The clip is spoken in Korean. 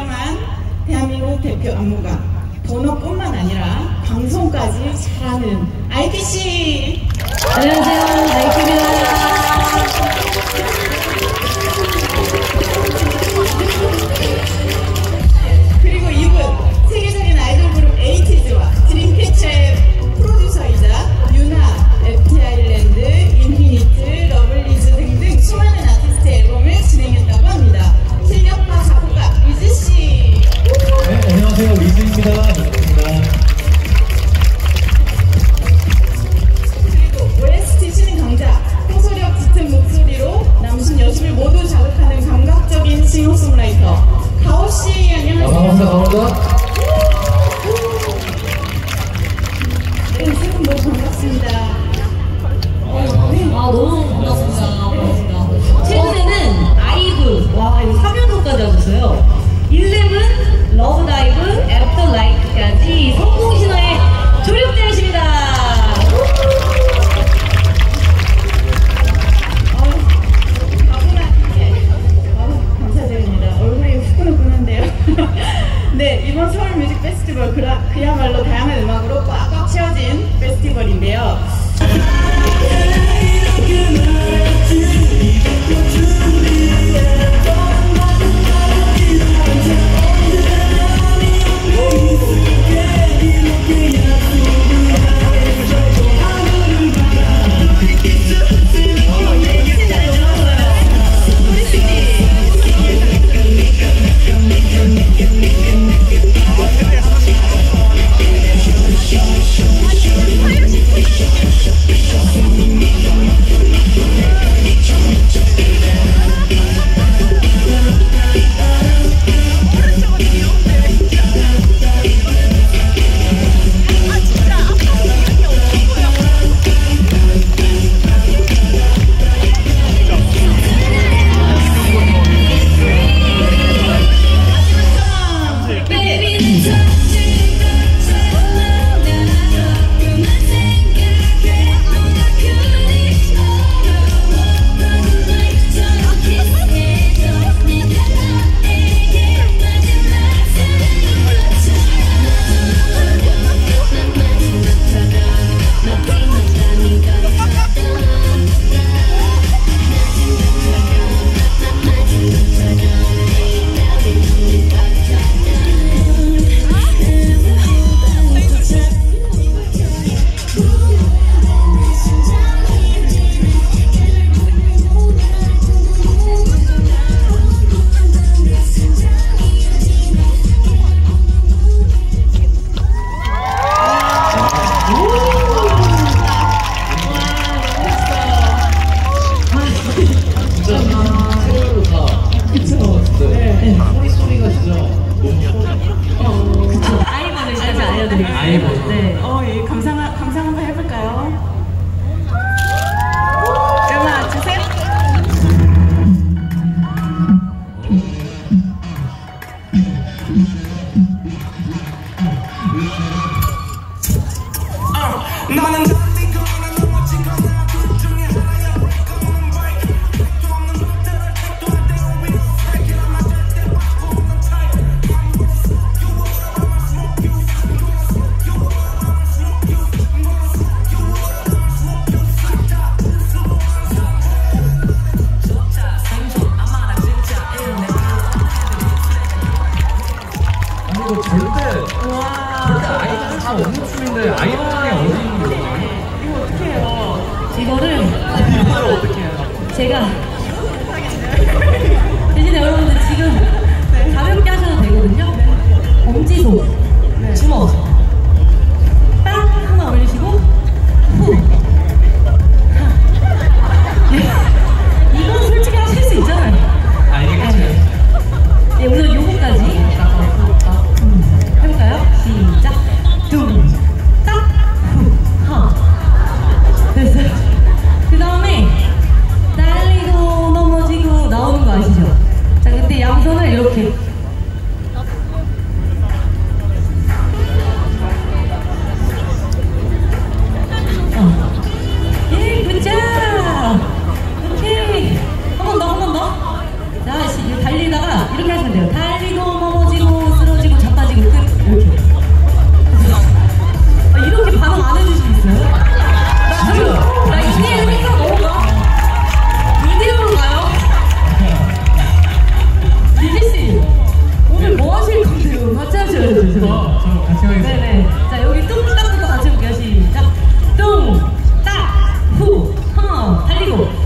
진정한 대한민국 대표 안무가 번호뿐만 아니라 방송까지 잘하는 ITC 안녕하세요. 나이키입니다. 반갑습니다. 아. 반갑습니다. 최근에는 아이브, 와, 이거 3연도까지 하셨어요. 11, 러브다이브, 알려드릴게요. 아이버. 네. 어, 예, 감상, 감상 한번 해볼까요? 음악 주세요. 나는 이거 절대 절대 아이돌 다 없는 춤인데 아이돌이 어디 있는 거예요? 이거를 이걸 어떻게 해요? 제가 대신에 여러분들 지금 가볍게 하셔도 되거든요. 엄지손, 주먹, 해서 저 같이 가겠습니다. 네네. 자 여기 뚱딱 두고 같이 볼게요. 시작. 뚱딱 후. 허, 달리고.